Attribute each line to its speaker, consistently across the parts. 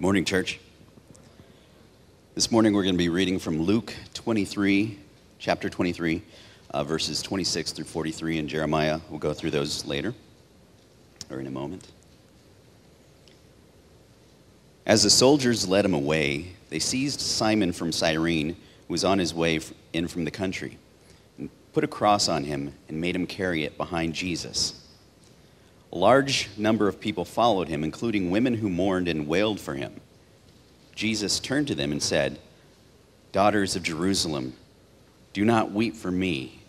Speaker 1: Good morning, church. This morning we're going to be reading from Luke 23, chapter 23, uh, verses 26 through 43 in Jeremiah. We'll go through those later or in a moment. As the soldiers led him away, they seized Simon from Cyrene, who was on his way in from the country, and put a cross on him and made him carry it behind Jesus. A large number of people followed him, including women who mourned and wailed for him. Jesus turned to them and said, Daughters of Jerusalem, do not weep for me.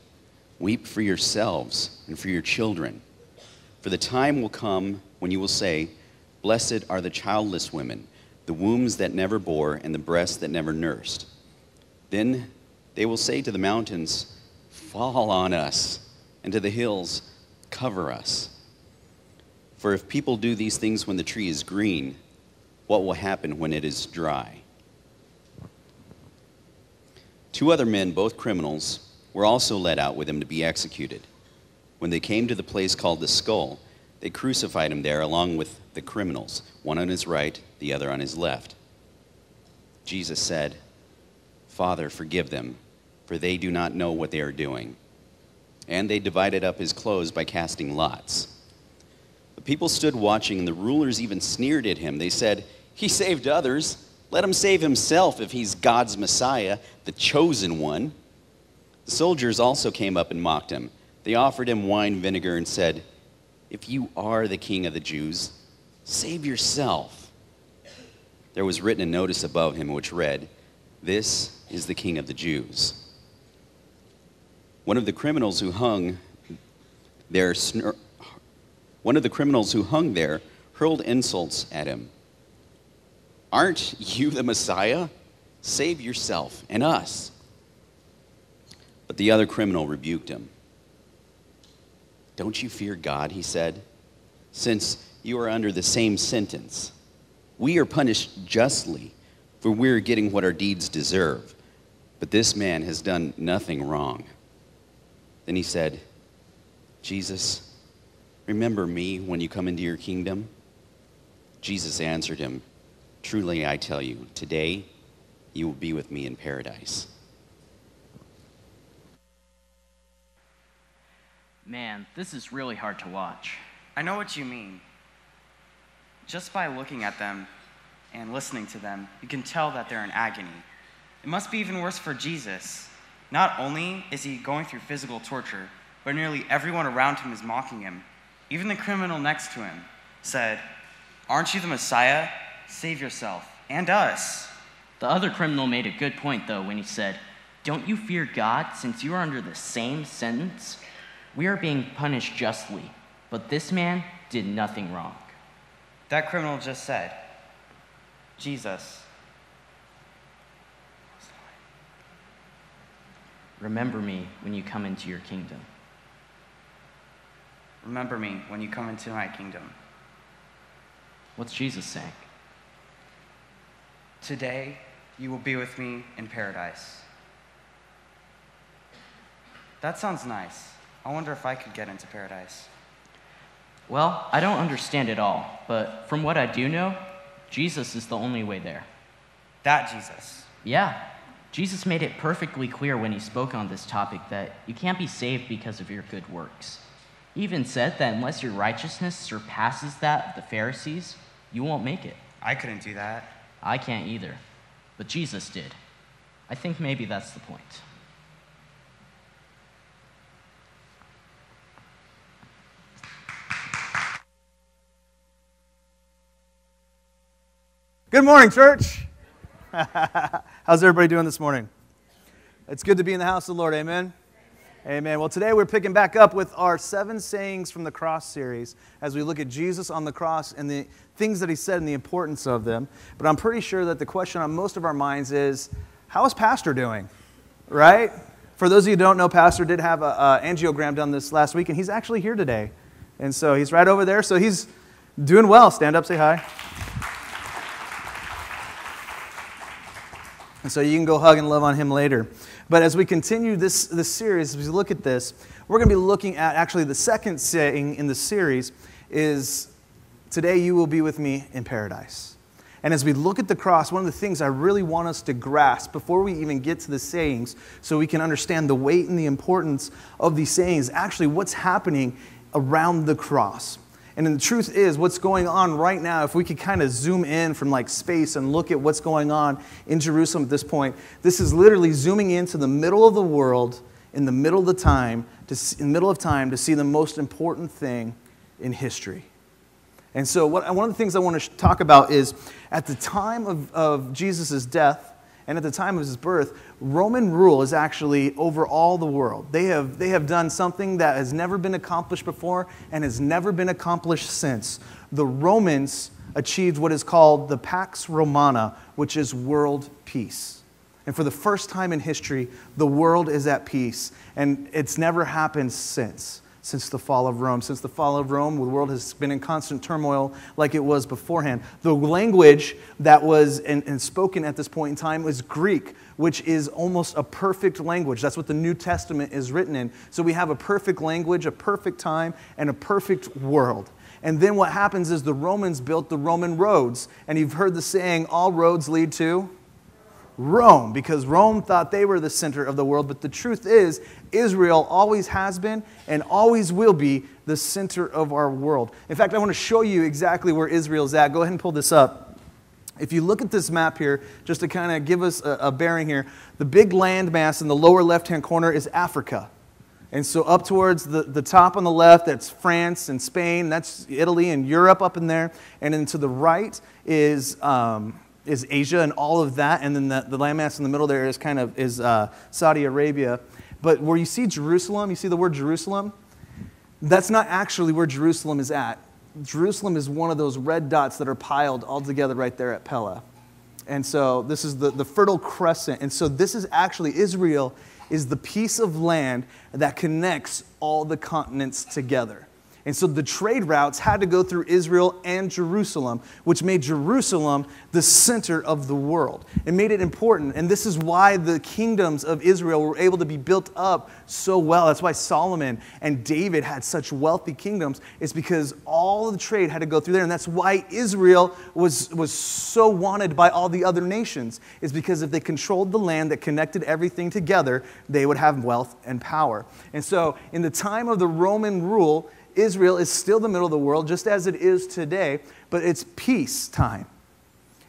Speaker 1: Weep for yourselves and for your children. For the time will come when you will say, Blessed are the childless women, the wombs that never bore, and the breasts that never nursed. Then they will say to the mountains, Fall on us, and to the hills, Cover us. For if people do these things when the tree is green, what will happen when it is dry? Two other men, both criminals, were also led out with him to be executed. When they came to the place called the skull, they crucified him there along with the criminals, one on his right, the other on his left. Jesus said, Father, forgive them, for they do not know what they are doing. And they divided up his clothes by casting lots. The people stood watching, and the rulers even sneered at him. They said, He saved others. Let him save himself if he's God's Messiah, the chosen one. The soldiers also came up and mocked him. They offered him wine vinegar and said, If you are the king of the Jews, save yourself. There was written a notice above him which read, This is the king of the Jews. One of the criminals who hung there one of the criminals who hung there hurled insults at him. Aren't you the Messiah? Save yourself and us. But the other criminal rebuked him. Don't you fear God, he said, since you are under the same sentence. We are punished justly, for we're getting what our deeds deserve. But this man has done nothing wrong. Then he said, Jesus, Remember me when you come into your kingdom? Jesus answered him, Truly I tell you, today you will be with me in paradise.
Speaker 2: Man, this is really hard to watch.
Speaker 3: I know what you mean. Just by looking at them and listening to them, you can tell that they're in agony. It must be even worse for Jesus. Not only is he going through physical torture, but nearly everyone around him is mocking him. Even the criminal next to him said, Aren't you the Messiah? Save yourself and us.
Speaker 2: The other criminal made a good point, though, when he said, Don't you fear God since you are under the same sentence? We are being punished justly, but this man did nothing wrong.
Speaker 3: That criminal just said, Jesus.
Speaker 2: Remember me when you come into your kingdom.
Speaker 3: Remember me when you come into my kingdom.
Speaker 2: What's Jesus saying?
Speaker 3: Today, you will be with me in paradise. That sounds nice. I wonder if I could get into paradise.
Speaker 2: Well, I don't understand it all, but from what I do know, Jesus is the only way there.
Speaker 3: That Jesus?
Speaker 2: Yeah. Jesus made it perfectly clear when he spoke on this topic that you can't be saved because of your good works. He even said that unless your righteousness surpasses that of the Pharisees, you won't make it.
Speaker 3: I couldn't do that.
Speaker 2: I can't either. But Jesus did. I think maybe that's the point.
Speaker 4: Good morning, church. How's everybody doing this morning? It's good to be in the house of the Lord. Amen. Amen. Well, today we're picking back up with our seven sayings from the cross series as we look at Jesus on the cross and the things that he said and the importance of them. But I'm pretty sure that the question on most of our minds is how is Pastor doing? Right? For those of you who don't know, Pastor did have an angiogram done this last week, and he's actually here today. And so he's right over there. So he's doing well. Stand up, say hi. And so you can go hug and love on him later. But as we continue this, this series, as we look at this, we're going to be looking at actually the second saying in the series is, Today you will be with me in paradise. And as we look at the cross, one of the things I really want us to grasp before we even get to the sayings, so we can understand the weight and the importance of these sayings, actually what's happening around the cross. And the truth is, what's going on right now, if we could kind of zoom in from like space and look at what's going on in Jerusalem at this point, this is literally zooming into the middle of the world, in the middle of the time, to, in the middle of time, to see the most important thing in history. And so, what, one of the things I want to talk about is at the time of, of Jesus' death and at the time of his birth, Roman rule is actually over all the world. They have, they have done something that has never been accomplished before and has never been accomplished since. The Romans achieved what is called the Pax Romana, which is world peace. And for the first time in history, the world is at peace, and it's never happened since since the fall of Rome. Since the fall of Rome, the world has been in constant turmoil like it was beforehand. The language that was and, and, spoken at this point in time was Greek, which is almost a perfect language. That's what the New Testament is written in. So we have a perfect language, a perfect time, and a perfect world. And then what happens is the Romans built the Roman roads. And you've heard the saying, all roads lead to Rome because Rome thought they were the center of the world. But the truth is, Israel always has been and always will be the center of our world. In fact, I want to show you exactly where Israel's at. Go ahead and pull this up. If you look at this map here, just to kind of give us a, a bearing here, the big landmass in the lower left hand corner is Africa. And so, up towards the, the top on the left, that's France and Spain, that's Italy and Europe up in there. And then to the right is um, is Asia and all of that, and then the, the landmass in the middle there is kind of is uh, Saudi Arabia. But where you see Jerusalem, you see the word Jerusalem, that's not actually where Jerusalem is at. Jerusalem is one of those red dots that are piled all together right there at Pella. And so this is the, the Fertile Crescent. And so this is actually Israel is the piece of land that connects all the continents together. And so the trade routes had to go through Israel and Jerusalem, which made Jerusalem the center of the world. It made it important. And this is why the kingdoms of Israel were able to be built up so well. That's why Solomon and David had such wealthy kingdoms, is because all the trade had to go through there. And that's why Israel was, was so wanted by all the other nations, is because if they controlled the land that connected everything together, they would have wealth and power. And so in the time of the Roman rule, Israel is still the middle of the world, just as it is today, but it's peace time.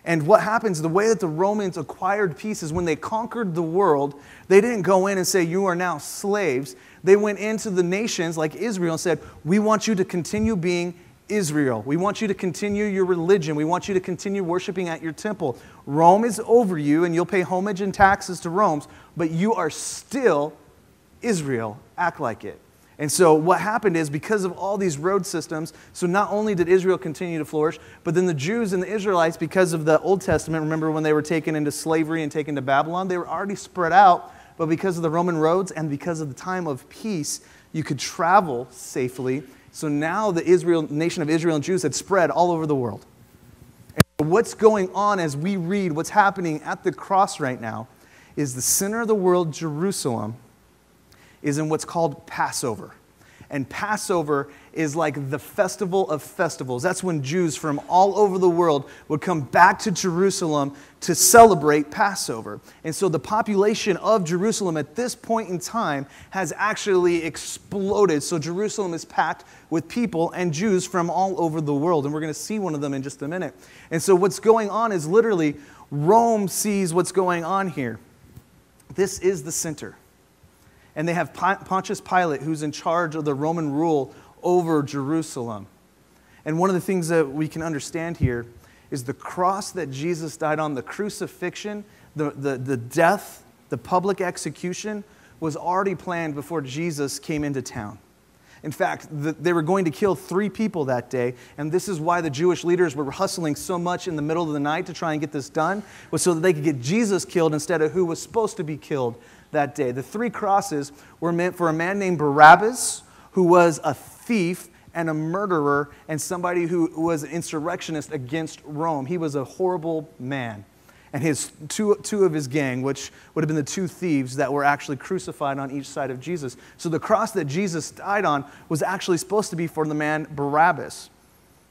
Speaker 4: And what happens, the way that the Romans acquired peace is when they conquered the world, they didn't go in and say, You are now slaves. They went into the nations like Israel and said, We want you to continue being Israel. We want you to continue your religion. We want you to continue worshiping at your temple. Rome is over you, and you'll pay homage and taxes to Rome's, but you are still Israel. Act like it. And so, what happened is because of all these road systems, so not only did Israel continue to flourish, but then the Jews and the Israelites, because of the Old Testament, remember when they were taken into slavery and taken to Babylon, they were already spread out. But because of the Roman roads and because of the time of peace, you could travel safely. So now the Israel, nation of Israel and Jews had spread all over the world. And what's going on as we read what's happening at the cross right now is the center of the world, Jerusalem is in what's called Passover. And Passover is like the festival of festivals. That's when Jews from all over the world would come back to Jerusalem to celebrate Passover. And so the population of Jerusalem at this point in time has actually exploded. So Jerusalem is packed with people and Jews from all over the world. And we're going to see one of them in just a minute. And so what's going on is literally Rome sees what's going on here. This is the center. And they have Pontius Pilate, who's in charge of the Roman rule over Jerusalem. And one of the things that we can understand here is the cross that Jesus died on, the crucifixion, the, the, the death, the public execution was already planned before Jesus came into town. In fact, the, they were going to kill three people that day, and this is why the Jewish leaders were hustling so much in the middle of the night to try and get this done, was so that they could get Jesus killed instead of who was supposed to be killed that day. The three crosses were meant for a man named Barabbas, who was a thief and a murderer and somebody who was an insurrectionist against Rome. He was a horrible man. And his two, two of his gang, which would have been the two thieves that were actually crucified on each side of Jesus. So the cross that Jesus died on was actually supposed to be for the man Barabbas.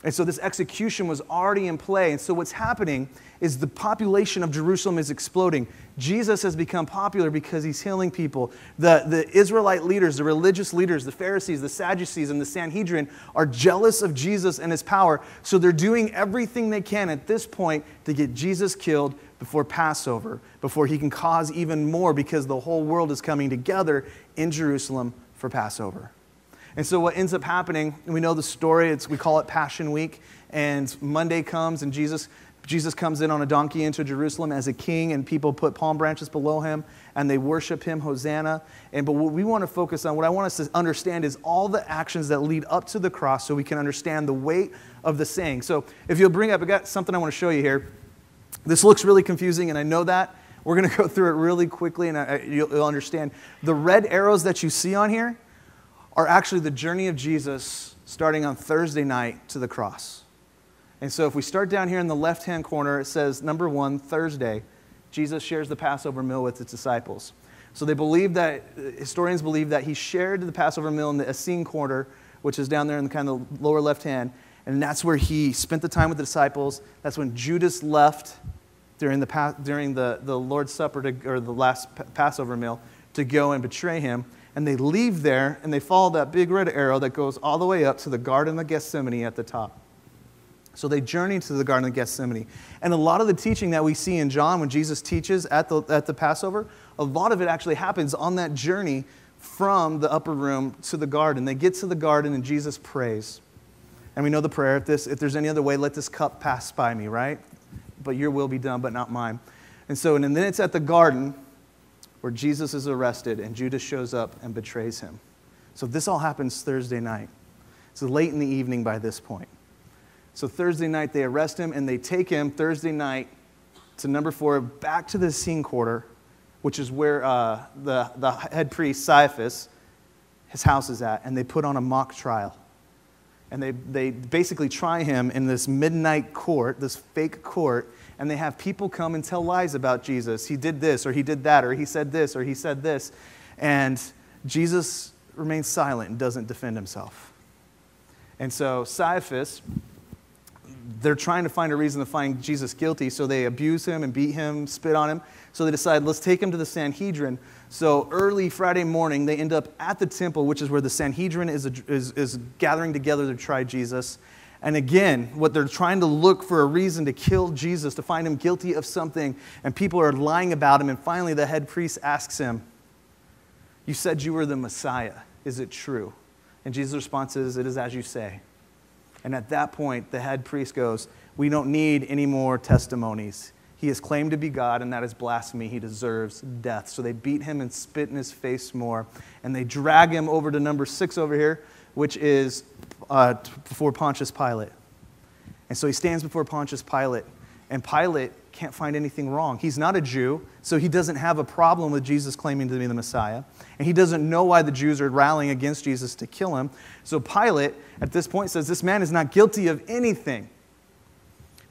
Speaker 4: And so this execution was already in play. And so what's happening is the population of Jerusalem is exploding. Jesus has become popular because he's healing people. The, the Israelite leaders, the religious leaders, the Pharisees, the Sadducees, and the Sanhedrin are jealous of Jesus and his power. So they're doing everything they can at this point to get Jesus killed before Passover, before he can cause even more because the whole world is coming together in Jerusalem for Passover. And so what ends up happening, we know the story, it's, we call it Passion Week, and Monday comes and Jesus, Jesus comes in on a donkey into Jerusalem as a king, and people put palm branches below him and they worship him, Hosanna. And but what we want to focus on, what I want us to understand is all the actions that lead up to the cross so we can understand the weight of the saying. So if you'll bring up, I got something I want to show you here. This looks really confusing, and I know that. We're going to go through it really quickly, and I, you'll, you'll understand. The red arrows that you see on here, are actually the journey of Jesus starting on Thursday night to the cross. And so if we start down here in the left hand corner, it says, number one, Thursday, Jesus shares the Passover meal with his disciples. So they believe that, historians believe that he shared the Passover meal in the Essene corner, which is down there in the kind of lower left hand. And that's where he spent the time with the disciples. That's when Judas left during the, during the, the Lord's Supper to, or the last Passover meal to go and betray him and they leave there and they follow that big red arrow that goes all the way up to the Garden of Gethsemane at the top. So they journey to the Garden of Gethsemane. And a lot of the teaching that we see in John when Jesus teaches at the, at the Passover, a lot of it actually happens on that journey from the upper room to the garden. They get to the garden and Jesus prays. And we know the prayer if, this, if there's any other way, let this cup pass by me, right? But your will be done, but not mine. And so, and then it's at the garden where Jesus is arrested and Judas shows up and betrays him. So this all happens Thursday night. It's late in the evening by this point. So Thursday night, they arrest him and they take him Thursday night to number four, back to the Essene quarter, which is where uh, the, the head priest, Caiaphas, his house is at, and they put on a mock trial. And they, they basically try him in this midnight court, this fake court, and they have people come and tell lies about Jesus. He did this, or he did that, or he said this, or he said this. And Jesus remains silent and doesn't defend himself. And so Caiaphas, they're trying to find a reason to find Jesus guilty, so they abuse him and beat him, spit on him. So they decide, let's take him to the Sanhedrin. So early Friday morning, they end up at the temple, which is where the Sanhedrin is, is, is gathering together to try Jesus. And again, what they're trying to look for a reason to kill Jesus, to find him guilty of something, and people are lying about him. And finally, the head priest asks him, You said you were the Messiah. Is it true? And Jesus' response is, It is as you say. And at that point, the head priest goes, We don't need any more testimonies. He has claimed to be God, and that is blasphemy. He deserves death. So they beat him and spit in his face more. And they drag him over to number six over here, which is uh, before Pontius Pilate. And so he stands before Pontius Pilate, and Pilate can't find anything wrong. He's not a Jew, so he doesn't have a problem with Jesus claiming to be the Messiah. And he doesn't know why the Jews are rallying against Jesus to kill him. So Pilate, at this point, says, This man is not guilty of anything.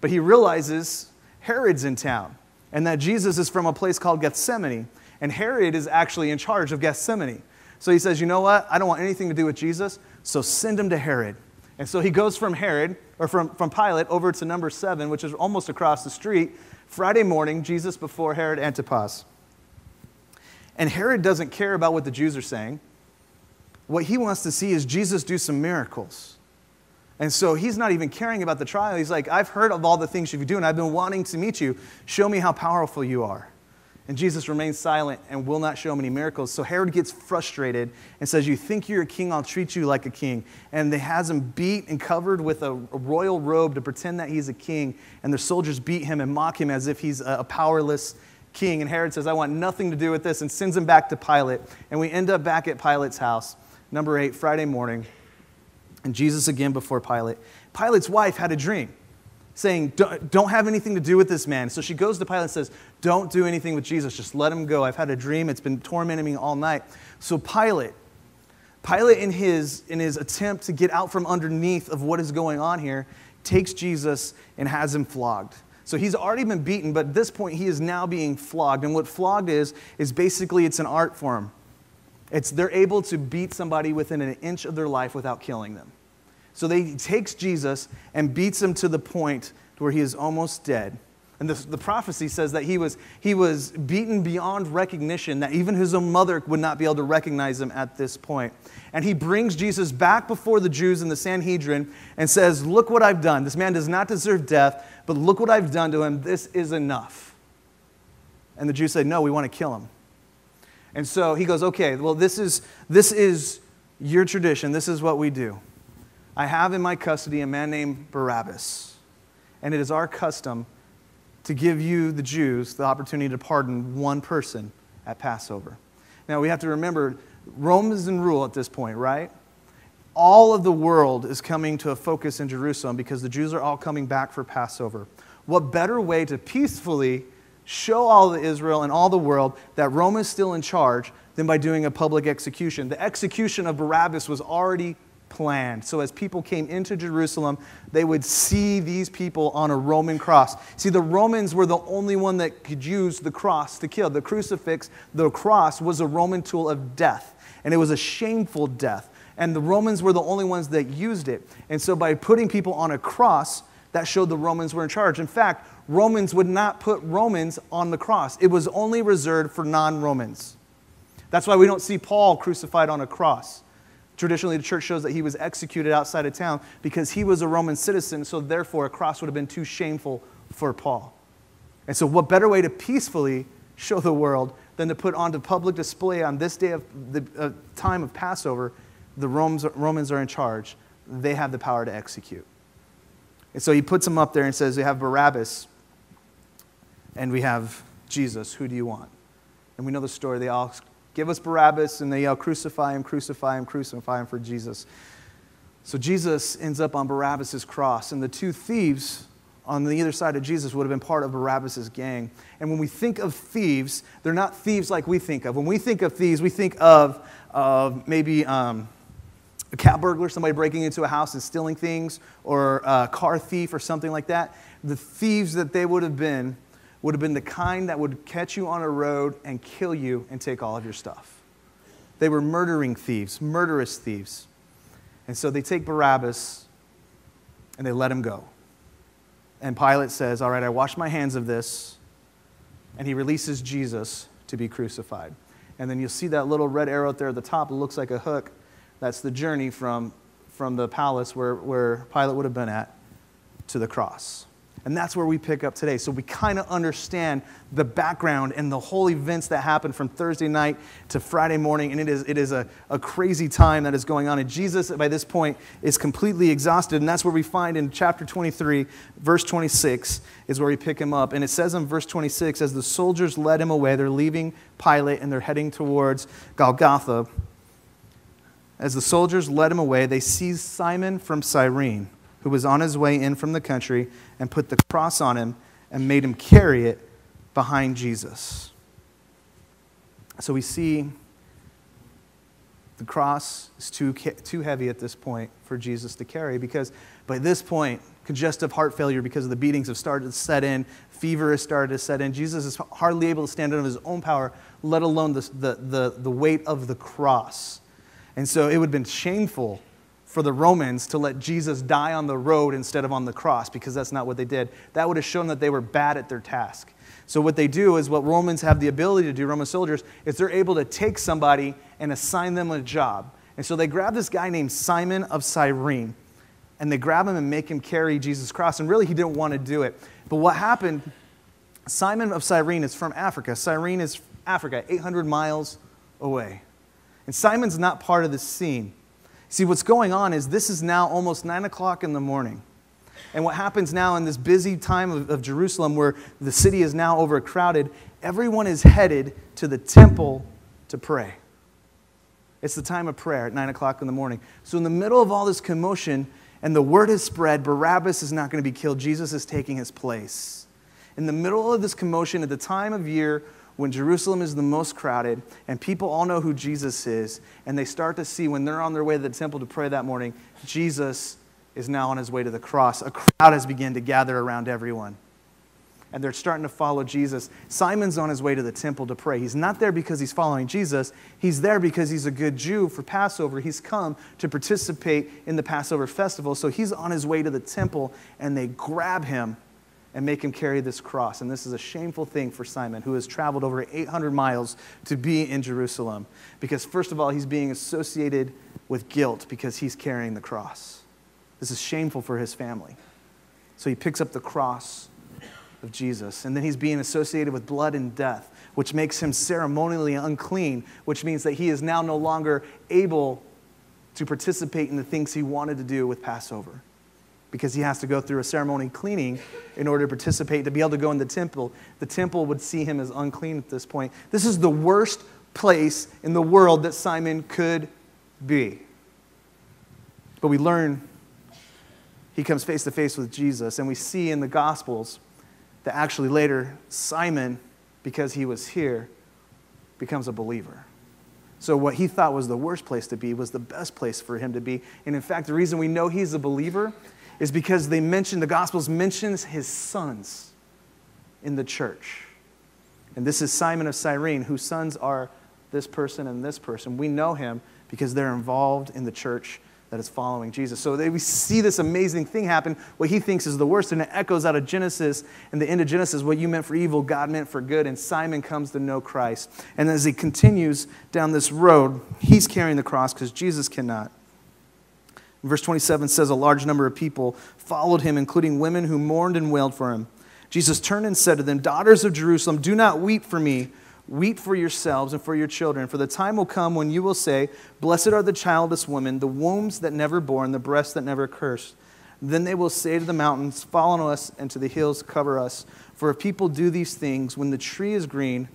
Speaker 4: But he realizes Herod's in town and that Jesus is from a place called Gethsemane. And Herod is actually in charge of Gethsemane. So he says, You know what? I don't want anything to do with Jesus. So send him to Herod. And so he goes from Herod, or from, from Pilate, over to number seven, which is almost across the street, Friday morning, Jesus before Herod Antipas. And Herod doesn't care about what the Jews are saying. What he wants to see is Jesus do some miracles. And so he's not even caring about the trial. He's like, I've heard of all the things you do, and I've been wanting to meet you. Show me how powerful you are. And Jesus remains silent and will not show many miracles. So Herod gets frustrated and says, You think you're a king? I'll treat you like a king. And they has him beat and covered with a, royal robe to pretend that he's a king. And the soldiers beat him and mock him as if he's a powerless king. And Herod says, I want nothing to do with this, and sends him back to Pilate. And we end up back at Pilate's house, number eight, Friday morning. And Jesus again before Pilate. Pilate's wife had a dream saying, Don't have anything to do with this man. So she goes to Pilate and says, Don't do anything with Jesus. Just let him go. I've had a dream. It's been tormenting me all night. So Pilate, Pilate, in his, in his attempt to get out from underneath of what is going on here, takes Jesus and has him flogged. So he's already been beaten, but at this point he is now being flogged. And what flogged is, is basically it's an art form. It's they're able to beat somebody within an inch of their life without killing them. So they, he takes Jesus and beats him to the point where he is almost dead. And the, the prophecy says that he was, he was beaten beyond recognition, that even his own mother would not be able to recognize him at this point. And he brings Jesus back before the Jews in the Sanhedrin and says, Look what I've done. This man does not deserve death, but look what I've done to him. This is enough. And the Jews say, No, we want to kill him. And so he goes, Okay, well, this is, this is your tradition. This is what we do. I have in my custody a man named Barabbas, and it is our custom to give you, the Jews, the opportunity to pardon one person at Passover. Now, we have to remember, Rome is in rule at this point, right? All of the world is coming to a focus in Jerusalem because the Jews are all coming back for Passover. What better way to peacefully show all of Israel and all the world that Rome is still in charge than by doing a public execution? The execution of Barabbas was already planned. So as people came into Jerusalem, they would see these people on a Roman cross. See, the Romans were the only one that could use the cross to kill. The crucifix, the cross, was a Roman tool of death, and it was a shameful death. And the Romans were the only ones that used it. And so by putting people on a cross, that showed the Romans were in charge. In fact, Romans would not put Romans on the cross. It was only reserved for non Romans. That's why we don't see Paul crucified on a cross. Traditionally, the church shows that he was executed outside of town because he was a Roman citizen, so therefore a cross would have been too shameful for Paul. And so, what better way to peacefully show the world than to put onto public display on this day of the uh, time of Passover, the Romans, Romans are in charge. They have the power to execute. And so he puts them up there and says, We have Barabbas and we have Jesus. Who do you want? And we know the story. They all Give us Barabbas, and they yell, Crucify him, crucify him, crucify him for Jesus. So Jesus ends up on Barabbas' cross, and the two thieves on the other side of Jesus would have been part of Barabbas' gang. And when we think of thieves, they're not thieves like we think of. When we think of thieves, we think of, of maybe um, a cat burglar, somebody breaking into a house and stealing things, or a car thief or something like that. The thieves that they would have been would have been the kind that would catch you on a road and kill you and take all of your stuff. They were murdering thieves, murderous thieves. And so they take Barabbas and they let him go. And Pilate says, All right, I wash my hands of this. And he releases Jesus to be crucified. And then you'll see that little red arrow there at the top. It looks like a hook. That's the journey from, from the palace where, where Pilate would have been at to the cross. And that's where we pick up today. So we kind of understand the background and the whole events that happened from Thursday night to Friday morning. And it is, it is a, a crazy time that is going on. And Jesus, by this point, is completely exhausted. And that's where we find in chapter 23, verse 26, is where we pick him up. And it says in verse 26, as the soldiers led him away, they're leaving Pilate and they're heading towards Golgotha. As the soldiers led him away, they seized Simon from Cyrene who was on his way in from the country, and put the cross on him and made him carry it behind Jesus. So we see the cross is too, too heavy at this point for Jesus to carry because by this point, congestive heart failure because of the beatings have started to set in, fever has started to set in. Jesus is hardly able to stand on of his own power, let alone the, the, the, the weight of the cross. And so it would have been shameful for the Romans to let Jesus die on the road instead of on the cross because that's not what they did. That would have shown that they were bad at their task. So, what they do is what Romans have the ability to do, Roman soldiers, is they're able to take somebody and assign them a job. And so they grab this guy named Simon of Cyrene and they grab him and make him carry Jesus' cross. And really, he didn't want to do it. But what happened, Simon of Cyrene is from Africa. Cyrene is Africa, 800 miles away. And Simon's not part of this scene. See, what's going on is this is now almost 9 o'clock in the morning. And what happens now in this busy time of, of, Jerusalem where the city is now overcrowded, everyone is headed to the temple to pray. It's the time of prayer at 9 o'clock in the morning. So, in the middle of all this commotion, and the word has spread, Barabbas is not going to be killed. Jesus is taking his place. In the middle of this commotion, at the time of year when Jerusalem is the most crowded and people all know who Jesus is, and they start to see when they're on their way to the temple to pray that morning, Jesus is now on his way to the cross. A crowd has begun to gather around everyone. and they're starting to follow Jesus. Simon's on his way to the temple to pray. He's not there because he's following Jesus. He's there because he's a good Jew for Passover. He's come to participate in the Passover festival. So he's on his way to the temple, and they grab him and make him carry this cross. And this is a shameful thing for Simon, who has traveled over 800 miles to be in Jerusalem. Because, first of all, he's being associated with guilt because he's carrying the cross. This is shameful for his family. So he picks up the cross of Jesus. And then he's being associated with blood and death, which makes him ceremonially unclean, which means that he is now no longer able to participate in the things he wanted to do with Passover because he has to go through a ceremony cleaning in order to participate, to be able to go in the temple. The temple would see him as unclean at this point. This is the worst place in the world that Simon could be. But we learn he comes face to face with Jesus, and we see in the Gospels that actually later Simon, because he was here, becomes a believer. So, what he thought was the worst place to be was the best place for him to be. And in fact, the reason we know he's a believer is because they mention, the Gospels mentions his sons in the church. And this is Simon of Cyrene, whose sons are this person and this person. We know him because they're involved in the church that is following Jesus. So they, we see this amazing thing happen, what he thinks is the worst, and it echoes out of Genesis, and the end of Genesis, what you meant for evil, God meant for good, and Simon comes to know Christ. And as he continues down this road, he's carrying the cross because Jesus cannot. Verse 27 says, A large number of people followed him, including women who mourned and wailed for him. Jesus turned and said to them, Daughters of Jerusalem, do not weep for me Weep for yourselves and for your children, for the time will come when you will say, Blessed are the childless women, the wombs that never bore, and the breasts that never cursed. Then they will say to the mountains, Fall on us, and to the hills, cover us. For if people do these things when the tree is green,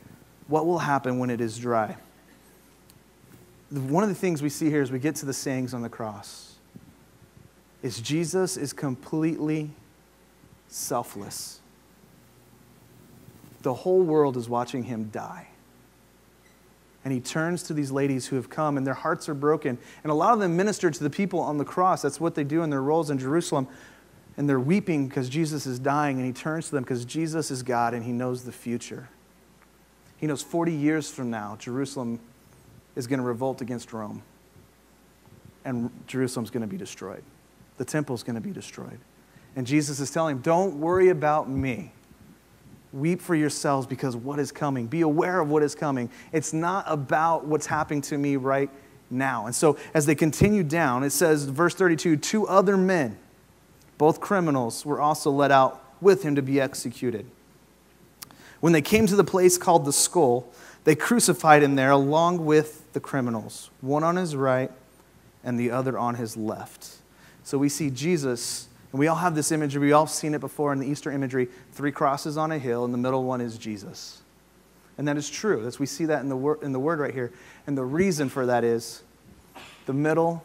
Speaker 4: what will happen when it is dry? One of the things we see here as we get to the sayings on the cross is Jesus is completely selfless the whole world is watching him die. And he turns to these ladies who have come, and their hearts are broken. And a lot of them minister to the people on the cross. That's what they do in their roles in Jerusalem. And they're weeping because Jesus is dying, and he turns to them because Jesus is God and he knows the future. He knows 40 years from now, Jerusalem is going to revolt against Rome, and Jerusalem's going to be destroyed. The temple's going to be destroyed. And Jesus is telling him, Don't worry about me. Weep for yourselves because what is coming. Be aware of what is coming. It's not about what's happening to me right now. And so, as they continue down, it says, verse 32 two other men, both criminals, were also led out with him to be executed. When they came to the place called the skull, they crucified him there along with the criminals, one on his right and the other on his left. So we see Jesus and we all have this imagery. We all seen it before in the Easter imagery three crosses on a hill, and the middle one is Jesus. And that is true. That's, we see that in the, wor- in the word right here. And the reason for that is the middle,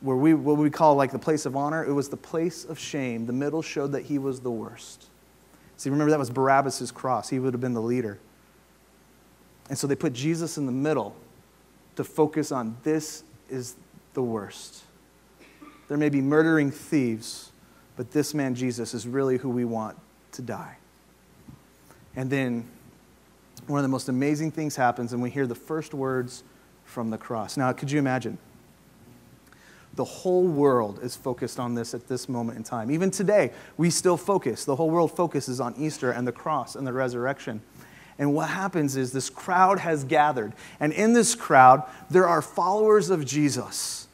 Speaker 4: where we, what we call like the place of honor, it was the place of shame. The middle showed that he was the worst. See, remember that was Barabbas' cross. He would have been the leader. And so they put Jesus in the middle to focus on this is the worst. There may be murdering thieves, but this man, Jesus, is really who we want to die. And then one of the most amazing things happens, and we hear the first words from the cross. Now, could you imagine? The whole world is focused on this at this moment in time. Even today, we still focus. The whole world focuses on Easter and the cross and the resurrection. And what happens is this crowd has gathered. And in this crowd, there are followers of Jesus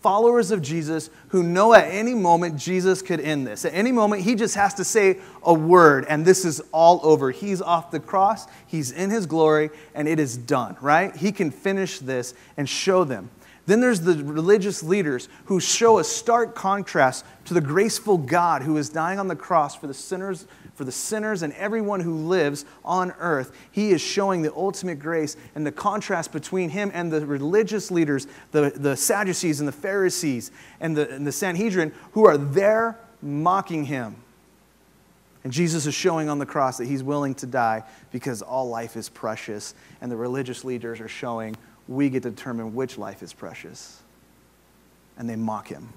Speaker 4: followers of Jesus who know at any moment Jesus could end this. At any moment, he just has to say a word, and this is all over. He's off the cross, he's in his glory, and it is done, right? He can finish this and show them. Then there's the religious leaders who show a stark contrast to the graceful God who is dying on the cross for the sinners for the sinners and everyone who lives on earth. He is showing the ultimate grace and the contrast between him and the religious leaders, the, the Sadducees and the Pharisees and the, and the Sanhedrin, who are there mocking him. And Jesus is showing on the cross that he's willing to die because all life is precious. And the religious leaders are showing we get to determine which life is precious. And they mock him.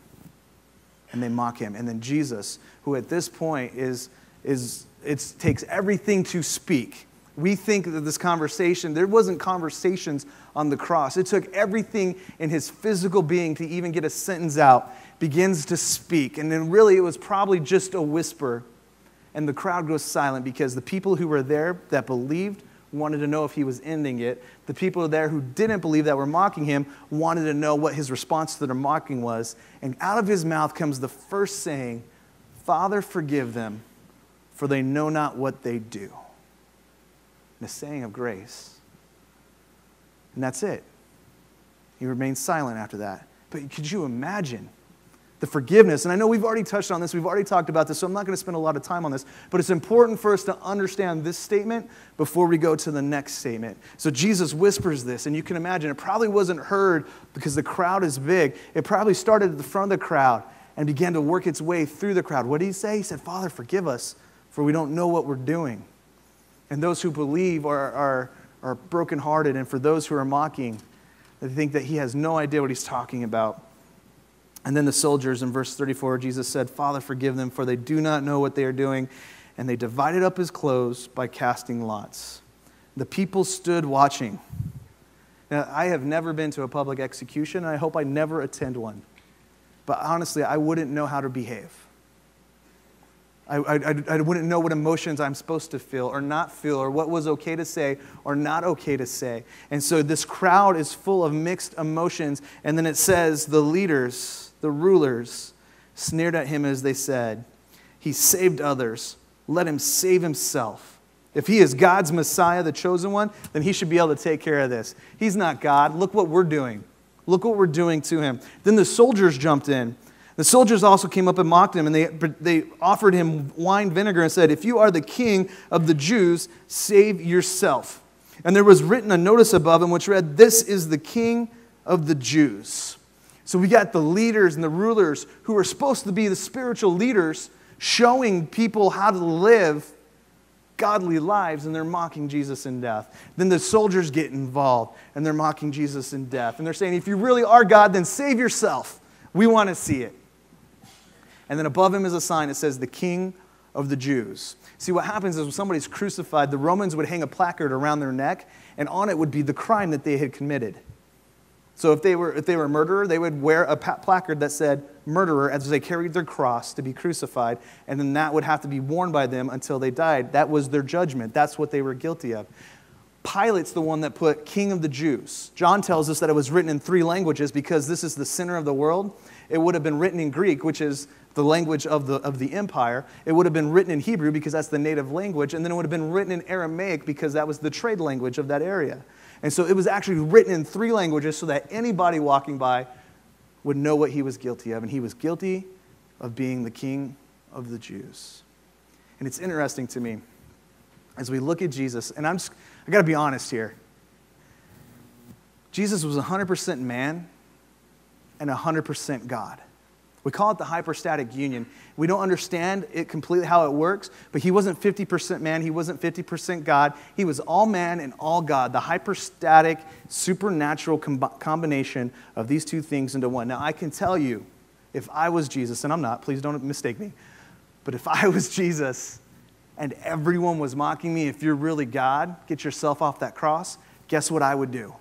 Speaker 4: And they mock him. And then Jesus, who at this point is is it takes everything to speak. We think that this conversation, there wasn't conversations on the cross. It took everything in his physical being to even get a sentence out, begins to speak. And then really it was probably just a whisper. And the crowd goes silent because the people who were there that believed wanted to know if he was ending it. The people there who didn't believe that were mocking him wanted to know what his response to their mocking was. And out of his mouth comes the first saying, Father, forgive them, for they know not what they do. And a saying of grace. And that's it. He remains silent after that. But could you imagine the forgiveness? And I know we've already touched on this, we've already talked about this, so I'm not going to spend a lot of time on this, but it's important for us to understand this statement before we go to the next statement. So Jesus whispers this, and you can imagine it probably wasn't heard because the crowd is big. It probably started at the front of the crowd and began to work its way through the crowd. What did he say? He said, Father, forgive us, for we don't know what we're doing. And those who believe are, are, are brokenhearted, and for those who are mocking, they think that he has no idea what he's talking about. And then the soldiers in verse 34, Jesus said, Father, forgive them, for they do not know what they are doing. And they divided up his clothes by casting lots. The people stood watching. Now, I have never been to a public execution, and I hope I never attend one. But honestly, I wouldn't know how to behave. I, I, I, wouldn't know what emotions I'm supposed to feel or not feel, or what was okay to say or not okay to say. And so this crowd is full of mixed emotions. And then it says, the leaders, the rulers, sneered at him as they said, He saved others. Let him save himself. If he is God's Messiah, the chosen one, then he should be able to take care of this. He's not God. Look what we're doing. Look what we're doing to him. Then the soldiers jumped in. The soldiers also came up and mocked him, and they, they offered him wine vinegar and said, If you are the king of the Jews, save yourself. And there was written a notice above him which read, This is the king of the Jews. So we got the leaders and the rulers who are supposed to be the spiritual leaders showing people how to live godly lives and they're mocking Jesus in death. Then the soldiers get involved and they're mocking Jesus in death. And they're saying, if you really are God, then save yourself. We want to see it. And then above him is a sign that says, the King of the Jews. See, what happens is when somebody's crucified, the Romans would hang a placard around their neck, and on it would be the crime that they had committed. So if they were, if they were a murderer, they would wear a placard that said murderer as they carried their cross to be crucified, and then that would have to be worn by them until they died. That was their judgment. That's what they were guilty of. Pilate's the one that put King of the Jews. John tells us that it was written in three languages because this is the center of the world. It would have been written in Greek, which is the language of the, of the empire. It would have been written in Hebrew because that's the native language. And then it would have been written in Aramaic because that was the trade language of that area. And so it was actually written in three languages so that anybody walking by would know what he was guilty of. And he was guilty of being the king of the Jews. And it's interesting to me as we look at Jesus, and I'm I got to be honest here. Jesus was 100% man and 100% God. We call it the hyperstatic union. We don't understand it completely how it works, but he wasn't 50% man, he wasn't 50% God. He was all man and all God, the hyperstatic, supernatural com- combination of these two things into one. Now, I can tell you, if I was Jesus, and I'm not, please don't mistake me, but if I was Jesus and everyone was mocking me, if you're really God, get yourself off that cross, guess what I would do?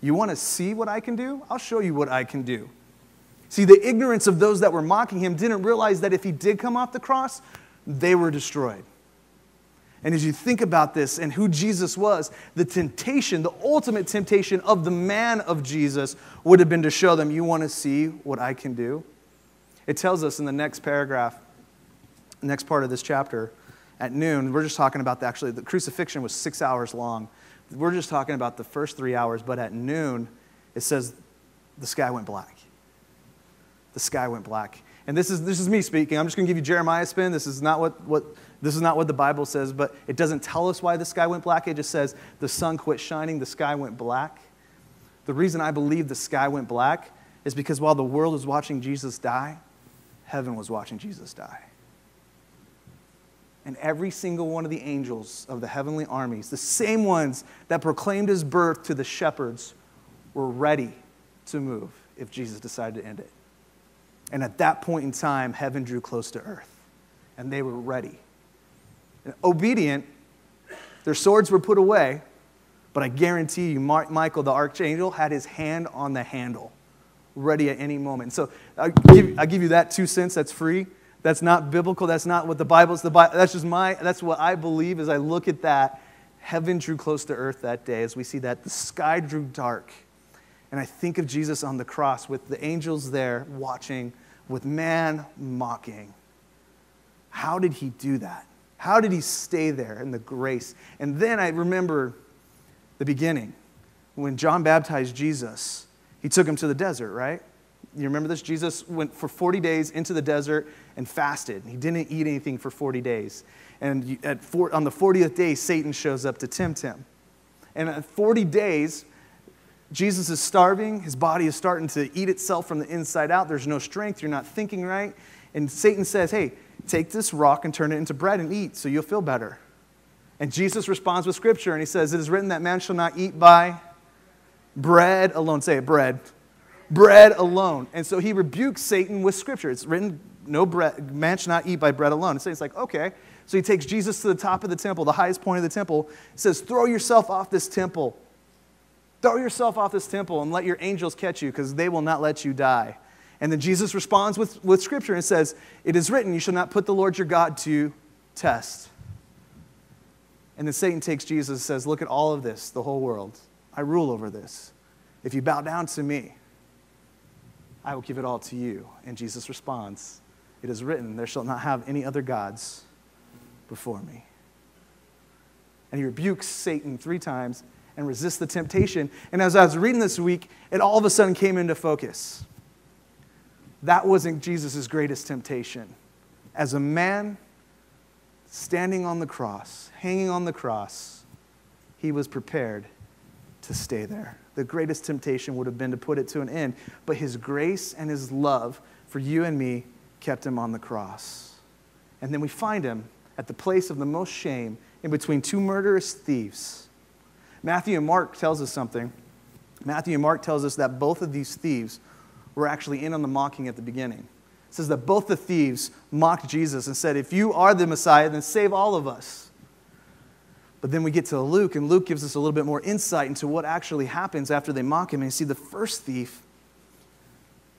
Speaker 4: You want to see what I can do? I'll show you what I can do. See, the ignorance of those that were mocking him didn't realize that if he did come off the cross, they were destroyed. And as you think about this and who Jesus was, the temptation, the ultimate temptation of the man of Jesus would have been to show them, You want to see what I can do? It tells us in the next paragraph, next part of this chapter, at noon, we're just talking about the, actually, the crucifixion was six hours long. We're just talking about the first three hours, but at noon, it says the sky went black the sky went black. And this is, this is me speaking. I'm just going to give you Jeremiah spin. This is, not what, what, this is not what the Bible says, but it doesn't tell us why the sky went black. It just says the sun quit shining, the sky went black. The reason I believe the sky went black is because while the world was watching Jesus die, heaven was watching Jesus die. And every single one of the angels of the heavenly armies, the same ones that proclaimed his birth to the shepherds, were ready to move if Jesus decided to end it. And at that point in time, heaven drew close to earth, and they were ready And obedient, their swords were put away, but I guarantee you, Michael, the archangel, had his hand on the handle, ready at any moment. So I'll give, I'll give you that two cents that's free. That's not biblical. That's not what the Bible's the Bible. That's just my, that's what I believe as I look at that. Heaven drew close to earth that day as we see that. The sky drew dark. And I think of Jesus on the cross with the angels there watching, with man mocking. How did he do that? How did he stay there in the grace? And then I remember the beginning when John baptized Jesus. He took him to the desert, right? You remember this? Jesus went for 40 days into the desert and fasted. He didn't eat anything for 40 days. And at four, on the 40th day, Satan shows up to tempt him. And at 40 days, Jesus is starving. His body is starting to eat itself from the inside out. There's no strength. You're not thinking right. And Satan says, Hey, take this rock and turn it into bread and eat so you'll feel better. And Jesus responds with scripture and he says, It is written that man shall not eat by bread alone. Say it, bread. Bread alone. And so he rebukes Satan with scripture. It's written, no bread, man shall not eat by bread alone. And he's like, okay. So he takes Jesus to the top of the temple, the highest point of the temple, says, Throw yourself off this temple. Throw yourself off this temple and let your angels catch you because they will not let you die. And then Jesus responds with, with scripture and says, It is written, you shall not put the Lord your God to test. And then Satan takes Jesus and says, Look at all of this, the whole world. I rule over this. If you bow down to me, I will give it all to you. And Jesus responds, It is written, There shall not have any other gods before me. And he rebukes Satan three times and resist the temptation. And as I was reading this week, it all of a sudden came into focus. That wasn't Jesus' greatest temptation. As a man standing on the cross, hanging on the cross, he was prepared to stay there. The greatest temptation would have been to put it to an end, but his grace and his love for you and me kept him on the cross. And then we find him at the place of the most shame in between two murderous thieves Matthew and Mark tells us something. Matthew and Mark tells us that both of these thieves were actually in on the mocking at the beginning. It says that both the thieves mocked Jesus and said, If you are the Messiah, then save all of us. But then we get to Luke, and Luke gives us a little bit more insight into what actually happens after they mock him. And you see, the first thief,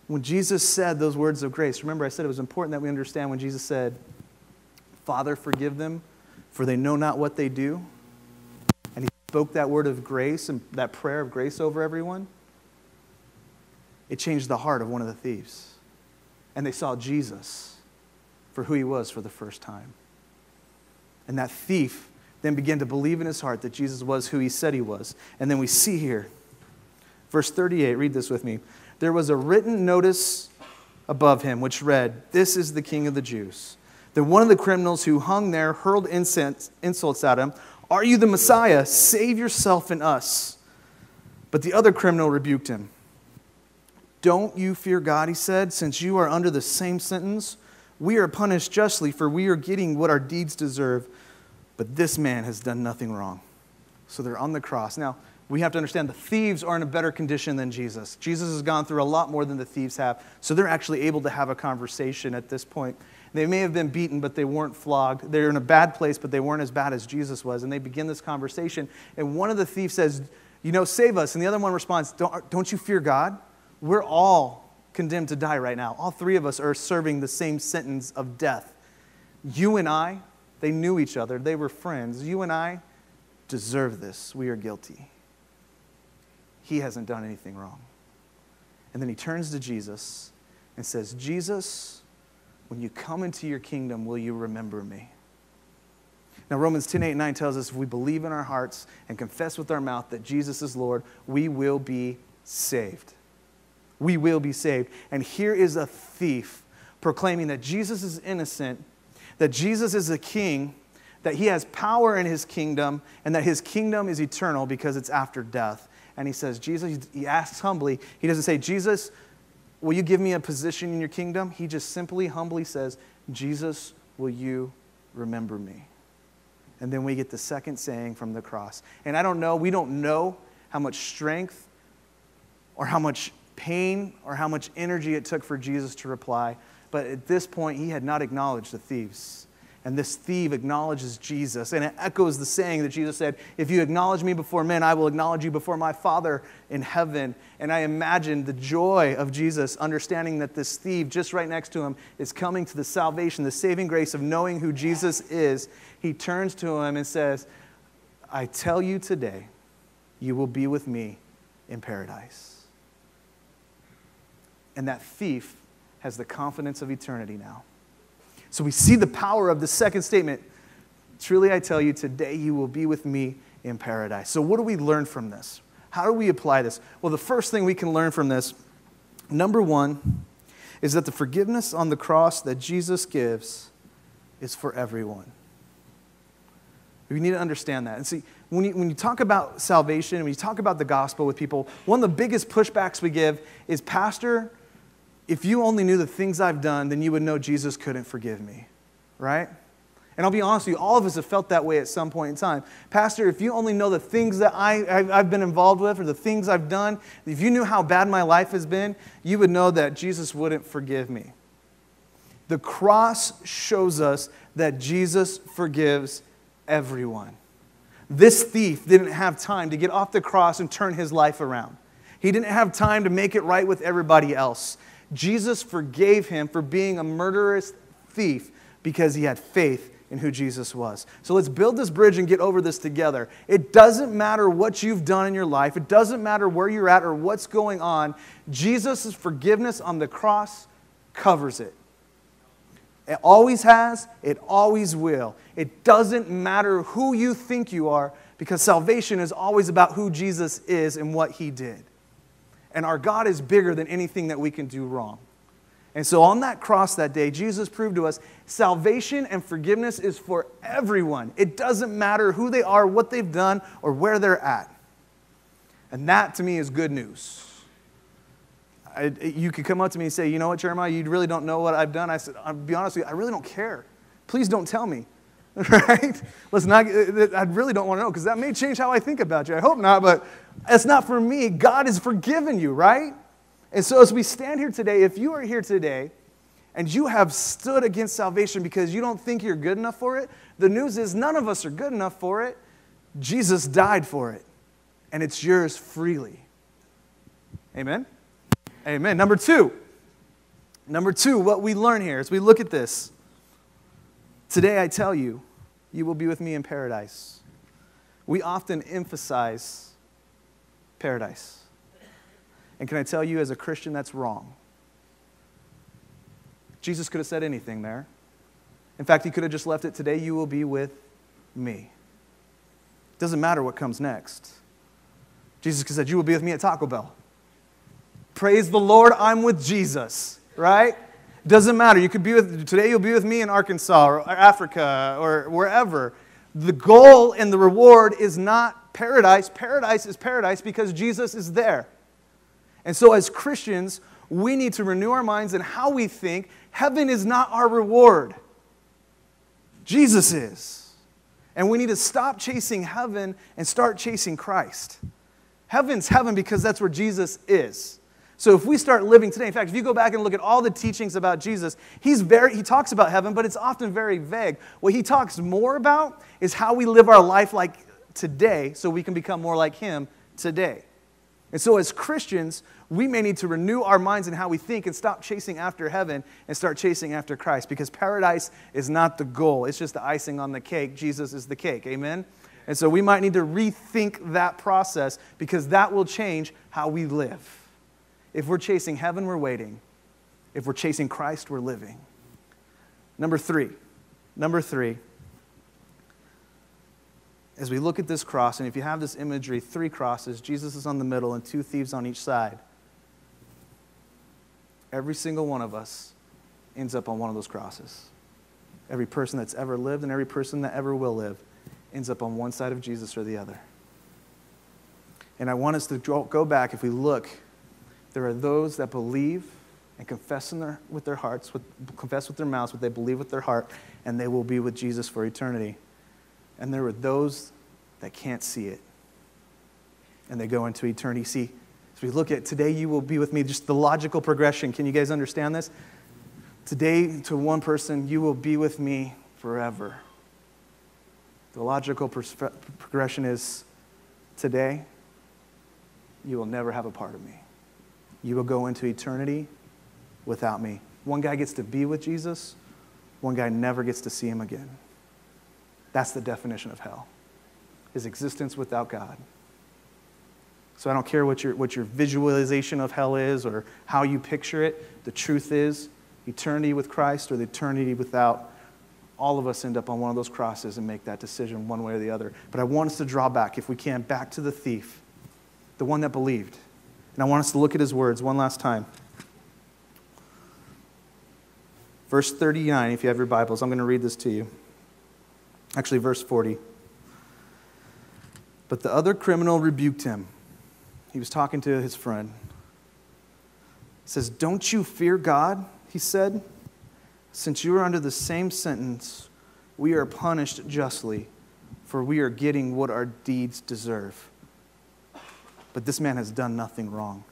Speaker 4: when Jesus said those words of grace, remember I said it was important that we understand when Jesus said, Father, forgive them, for they know not what they do spoke that word of grace and that prayer of grace over everyone, it changed the heart of one of the thieves. And they saw Jesus for who he was for the first time. And that thief then began to believe in his heart that Jesus was who he said he was. And then we see here, verse 38, read this with me. There was a written notice above him which read, This is the King of the Jews. Then one of the criminals who hung there hurled insults at him. Are you the Messiah? Save yourself and us. But the other criminal rebuked him. Don't you fear God, he said, since you are under the same sentence. We are punished justly, for we are getting what our deeds deserve. But this man has done nothing wrong. So they're on the cross. Now, we have to understand the thieves are in a better condition than Jesus. Jesus has gone through a lot more than the thieves have. So they're actually able to have a conversation at this point. They may have been beaten, but they weren't flogged. They're in a bad place, but they weren't as bad as Jesus was. And they begin this conversation. And one of the thieves says, You know, save us. And the other one responds, Don't, don't you fear God? We're all condemned to die right now. All three of us are serving the same sentence of death. You and I, they knew each other, they were friends. You and I deserve this. We are guilty. He hasn't done anything wrong. And then he turns to Jesus and says, Jesus, when you come into your kingdom, will you remember me? Now, Romans 10 8 9 tells us if we believe in our hearts and confess with our mouth that Jesus is Lord, we will be saved. We will be saved. And here is a thief proclaiming that Jesus is innocent, that Jesus is a king, that he has power in his kingdom, and that his kingdom is eternal because it's after death. And he says, Jesus, he asks humbly, he doesn't say, Jesus, Will you give me a position in your kingdom? He just simply, humbly says, Jesus, will you remember me? And then we get the second saying from the cross. And I don't know, we don't know how much strength or how much pain or how much energy it took for Jesus to reply. But at this point, he had not acknowledged the thieves. And this thief acknowledges Jesus. And it echoes the saying that Jesus said, If you acknowledge me before men, I will acknowledge you before my Father in heaven. And I imagine the joy of Jesus understanding that this thief just right next to him is coming to the salvation, the saving grace of knowing who Jesus is. He turns to him and says, I tell you today, you will be with me in paradise. And that thief has the confidence of eternity now. So we see the power of the second statement. Truly, I tell you, today you will be with me in paradise. So, what do we learn from this? How do we apply this? Well, the first thing we can learn from this, number one, is that the forgiveness on the cross that Jesus gives is for everyone. We need to understand that. And see, when you, when you talk about salvation, when you talk about the gospel with people, one of the biggest pushbacks we give is, Pastor, if you only knew the things I've done, then you would know Jesus couldn't forgive me, right? And I'll be honest with you, all of us have felt that way at some point in time. Pastor, if you only know the things that I, I've been involved with or the things I've done, if you knew how bad my life has been, you would know that Jesus wouldn't forgive me. The cross shows us that Jesus forgives everyone. This thief didn't have time to get off the cross and turn his life around. He didn't have time to make it right with everybody else. Jesus forgave him for being a murderous thief because he had faith in who Jesus was. So let's build this bridge and get over this together. It doesn't matter what you've done in your life, it doesn't matter where you're at or what's going on. Jesus' forgiveness on the cross covers it. It always has, it always will. It doesn't matter who you think you are because salvation is always about who Jesus is and what he did. And our God is bigger than anything that we can do wrong. And so on that cross that day, Jesus proved to us salvation and forgiveness is for everyone. It doesn't matter who they are, what they've done, or where they're at. And that to me is good news. I, you could come up to me and say, You know what, Jeremiah, you really don't know what I've done. I said, I'll be honest with you, I really don't care. Please don't tell me. right? Let's not, uh, I really don't want to know because that may change how I think about you. I hope not, but it's not for me. God has forgiven you, right? And so as we stand here today, if you are here today and you have stood against salvation because you don't think you're good enough for it, the news is none of us are good enough for it. Jesus died for it, and it's yours freely. Amen? Amen. Number two, number two, what we learn here as we look at this Today I tell you, you will be with me in paradise. We often emphasize paradise. And can I tell you, as a Christian, that's wrong. Jesus could have said anything there. In fact, he could have just left it today, you will be with me. It doesn't matter what comes next. Jesus could have said, You will be with me at Taco Bell. Praise the Lord, I'm with Jesus, right? Doesn't matter. You could be with, today you'll be with me in Arkansas or Africa or wherever. The goal and the reward is not paradise. Paradise is paradise because Jesus is there. And so, as Christians, we need to renew our minds in how we think. Heaven is not our reward, Jesus is. And we need to stop chasing heaven and start chasing Christ. Heaven's heaven because that's where Jesus is. So if we start living today, in fact, if you go back and look at all the teachings about Jesus, he's very, he talks about heaven, but it's often very vague. What he talks more about is how we live our life like today so we can become more like him today. And so as Christians, we may need to renew our minds and how we think and stop chasing after heaven and start chasing after Christ because paradise is not the goal. It's just the icing on the cake. Jesus is the cake. Amen? And so we might need to rethink that process because that will change how we live. If we're chasing heaven, we're waiting. If we're chasing Christ, we're living. Number three, number three, as we look at this cross, and if you have this imagery, three crosses, Jesus is on the middle and two thieves on each side. Every single one of us ends up on one of those crosses. Every person that's ever lived and every person that ever will live ends up on one side of Jesus or the other. And I want us to go back, if we look there are those that believe and confess in their, with their hearts, with, confess with their mouths what they believe with their heart, and they will be with Jesus for eternity. And there are those that can't see it, and they go into eternity. See, as we look at today, you will be with me, just the logical progression. Can you guys understand this? Today, to one person, you will be with me forever. The logical progression is today, you will never have a part of me. You will go into eternity without me. One guy gets to be with Jesus, one guy never gets to see him again. That's the definition of hell his existence without God. So I don't care what your, what your visualization of hell is or how you picture it. The truth is, eternity with Christ or the eternity without, all of us end up on one of those crosses and make that decision one way or the other. But I want us to draw back, if we can, back to the thief, the one that believed. And I want us to look at his words one last time. Verse 39, if you have your Bibles, I'm going to read this to you. Actually, verse 40. But the other criminal rebuked him. He was talking to his friend. He says, Don't you fear God? He said. Since you are under the same sentence, we are punished justly, for we are getting what our deeds deserve. But this man has done nothing wrong.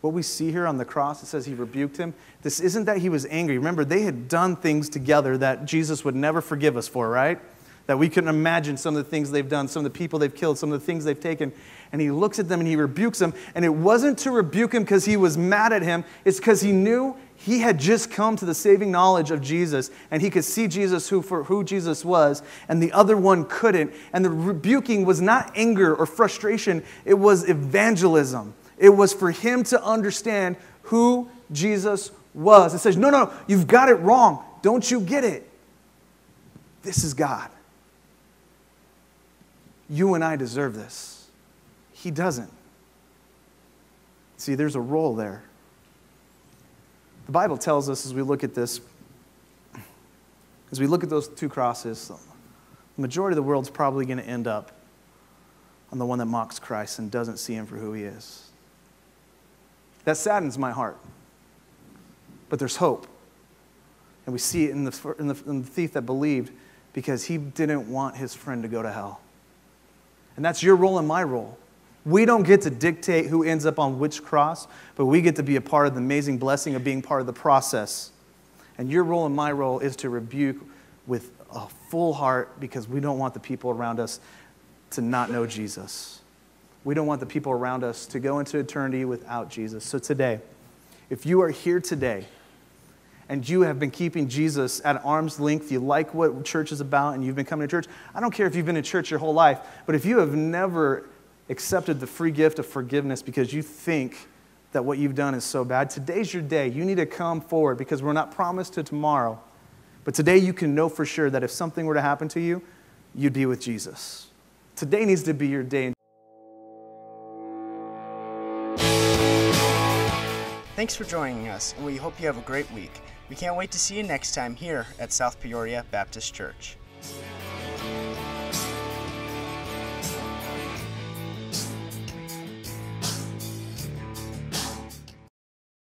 Speaker 4: What we see here on the cross, it says he rebuked him. This isn't that he was angry. Remember, they had done things together that Jesus would never forgive us for, right? That we couldn't imagine some of the things they've done, some of the people they've killed, some of the things they've taken. And he looks at them and he rebukes them. And it wasn't to rebuke him because he was mad at him, it's because he knew he had just come to the saving knowledge of Jesus and he could see Jesus who, for who Jesus was, and the other one couldn't. And the rebuking was not anger or frustration, it was evangelism. It was for him to understand who Jesus was. It says, No, no, you've got it wrong. Don't you get it? This is God. You and I deserve this. He doesn't. See, there's a role there. The Bible tells us as we look at this, as we look at those two crosses, the majority of the world's probably going to end up on the one that mocks Christ and doesn't see him for who he is. That saddens my heart. But there's hope. And we see it in the, in the, in the thief that believed because he didn't want his friend to go to hell. And that's your role and my role. We don't get to dictate who ends up on which cross, but we get to be a part of the amazing blessing of being part of the process. And your role and my role is to rebuke with a full heart because we don't want the people around us to not know Jesus. We don't want the people around us to go into eternity without Jesus. So today, if you are here today and you have been keeping Jesus at arm's length, you like what church is about, and you've been coming to church, I don't care if you've been in church your whole life, but if you have never accepted the free gift of forgiveness because you think that what you've done is so bad, today's your day. You need to come forward because we're not promised to tomorrow. But today you can know for sure that if something were to happen to you, you'd be with Jesus. Today needs to be your day.
Speaker 5: Thanks for joining us, and we hope you have a great week. We can't wait to see you next time here at South Peoria Baptist Church.